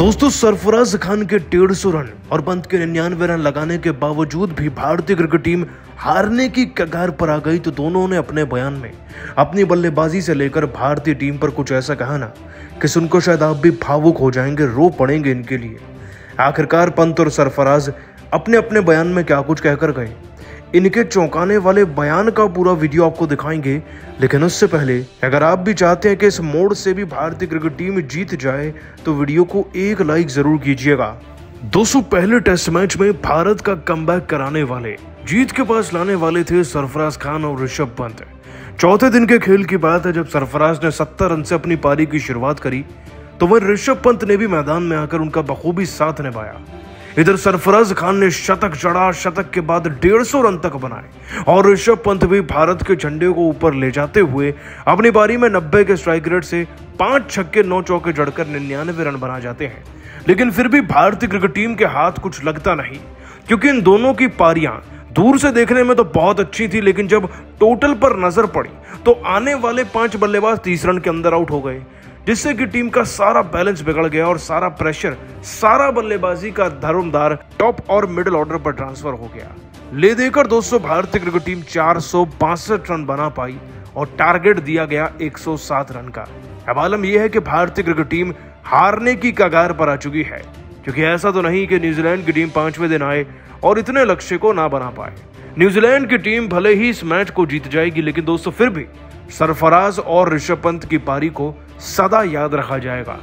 दोस्तों, सरफराज खान के डेढ़ सौ रन और पंत के निन्यानवे रन लगाने के बावजूद भी भारतीय क्रिकेट टीम हारने की कगार पर आ गई तो दोनों ने अपने बयान में अपनी बल्लेबाजी से लेकर भारतीय टीम पर कुछ ऐसा कहा ना कि सुनकर शायद आप भी भावुक हो जाएँगे, रो पड़ेंगे इनके लिए। आखिरकार पंत और सरफराज अपने अपने बयान में क्या कुछ कहकर गए? इनके चौंकाने वाले बयान का पूरा वीडियो आपको दिखाएँगे, लेकिन उससे पहले, अगर आप भी चाहते हैं कि इस मोड़ से भी भारतीय क्रिकेट टीम जीत जाए तो वीडियो को एक लाइक ज़रूर कीजिएगा। दोस्तों, पहले टेस्ट मैच में भारत का कम कराने वाले, जीत के पास लाने वाले थे सरफराज खान और ऋषभ पंत। चौथे दिन के खेल की बात है, जब सरफराज ने सत्तर रन से अपनी पारी की शुरुआत करी तो वह ऋषभ पंत ने भी मैदान में आकर उनका बखूबी साथ निभाया। इधर सरफराज खान ने शतक चढ़ा, शतक के बाद डेढ़ सौ रन तक बनाए। और ऋषभ पंत भी भारत के झंडे को ऊपर ले जाते हुए अपनी पारी में नब्बे के स्ट्राइक रेट से पाँच छक्के, नौ चौके जड़कर निन्यानवे रन बना जाते हैं। लेकिन फिर भी भारतीय क्रिकेट टीम के हाथ कुछ लगता नहीं, क्योंकि इन दोनों की पारियाँ दूर से देखने में तो बहुत अच्छी थी, लेकिन जब टोटल पर नज़र पड़ी तो आने वाले पाँच बल्लेबाज तीस रन के अंदर आउट हो गए। जिससे कि टीम का सारा बैलेंस बिगड़ गया और सारा प्रेशर, सारा बल्लेबाजी का धर्मदार टॉप और मिडिल ऑर्डर पर ट्रांसफ़र हो गया। ले देकर दोस्तों, भारतीय क्रिकेट टीम चार रन बना पाई और टारगेट दिया गया 107 रन का। अब आलम यह है कि भारतीय क्रिकेट टीम हारने की कगार पर आ चुकी है, क्योंकि ऐसा तो नहीं कि न्यूजीलैंड की टीम पाँचवें दिन आए और इतने लक्ष्य को ना बना पाए। न्यूजीलैंड की टीम भले ही इस मैच को जीत जाएगी, लेकिन दोस्तों, फिर भी सरफराज और ऋषभ पंत की पारी को सदा याद रखा जाएगा।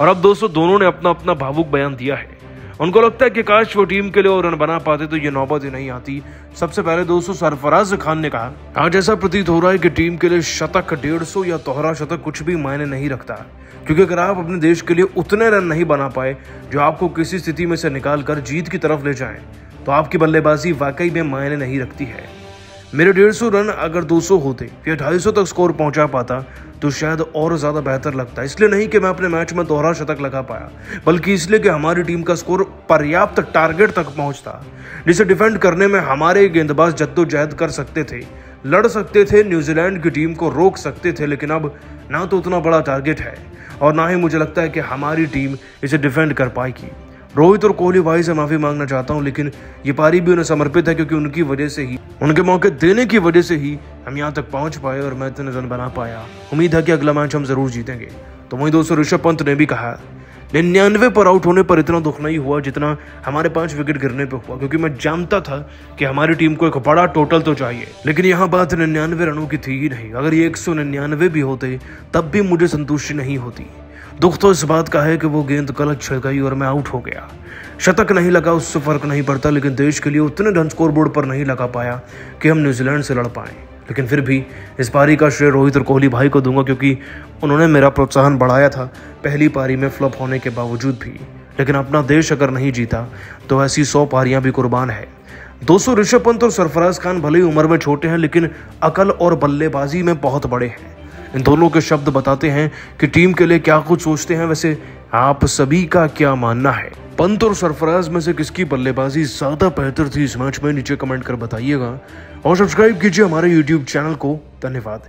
और अब दोस्तों, दोनों ने अपना अपना भावुक बयान दिया है। उनको लगता है कि काश वो टीम के लिए और रन बना पाते तो ये नौबत ही नहीं आती। सबसे पहले दोस्तों, सरफराज खान ने कहा, आज ऐसा प्रतीत हो रहा है कि टीम के लिए शतक डेढ़ सौ या तोहरा शतक कुछ भी मायने नहीं रखता। क्योंकि अगर आप अपने देश के लिए उतने रन नहीं बना पाए, जो आपको किसी स्थिति में से निकाल कर जीत की तरफ़ ले जाए तो आपकी बल्लेबाजी वाकई में मायने नहीं रखती है। मेरे डेढ़ सौ रन अगर 200 होते या 250 तक स्कोर पहुँचा पाता तो शायद और ज़्यादा बेहतर लगता। इसलिए नहीं कि मैं अपने मैच में दोहरा शतक लगा पाया, बल्कि इसलिए कि हमारी टीम का स्कोर पर्याप्त टारगेट तक पहुँचता। जिसे डिफेंड करने में हमारे गेंदबाज जद्दोजहद कर सकते थे, लड़ सकते थे, न्यूजीलैंड की टीम को रोक सकते थे, लेकिन अब ना तो उतना बड़ा टारगेट है, और ना ही मुझे लगता है कि हमारी टीम इसे डिफेंड कर पाएगी। रोहित और कोहली भाई से माफ़ी मांगना चाहता हूँ, लेकिन ये पारी भी उन्हें समर्पित है क्योंकि उनकी वजह से ही, उनके मौके देने की वजह से ही हम यहाँ तक पहुँच पाए और मैं इतने रन बना पाया। उम्मीद है कि अगला मैच हम ज़रूर जीतेंगे। तो वही दोस्तों, ऋषभ पंत ने भी कहा, निन्यानवे पर आउट होने पर इतना दुख नहीं हुआ जितना हमारे पाँच विकेट गिरने पर हुआ, क्योंकि मैं जानता था कि हमारी टीम को एक बड़ा टोटल तो चाहिए। लेकिन यहाँ बात निन्यानवे रनों की थी ही नहीं। अगर ये एक सौ निन्यानवे भी होते, तब भी मुझे संतुष्टि नहीं होती। दुख तो इस बात का है कि वो गेंद गलत गई और मैं आउट हो गया। शतक नहीं लगा, उससे फ़र्क नहीं पड़ता, लेकिन देश के लिए उतने रन स्कोर बोर्ड पर नहीं लगा पाया कि हम न्यूजीलैंड से लड़ पाए। लेकिन फिर भी इस पारी का श्रेय रोहित और कोहली भाई को दूँगा क्योंकि उन्होंने मेरा प्रोत्साहन बढ़ाया था पहली पारी में फ्लॉप होने के बावजूद भी। लेकिन अपना देश अगर नहीं जीता तो ऐसी सौ पारियाँ भी कुर्बान है। दोस्तों ऋषभ पंत और सरफराज खान भले ही उम्र में छोटे हैं, लेकिन अकल और बल्लेबाजी में बहुत बड़े हैं। इन दोनों के शब्द बताते हैं कि टीम के लिए क्या कुछ सोचते हैं। वैसे आप सभी का क्या मानना है? पंत और सरफराज में से किसकी बल्लेबाजी ज़्यादा बेहतर थी इस मैच में? नीचे कमेंट कर बताइएगा। और सब्सक्राइब कीजिए हमारे यूट्यूब चैनल को। धन्यवाद।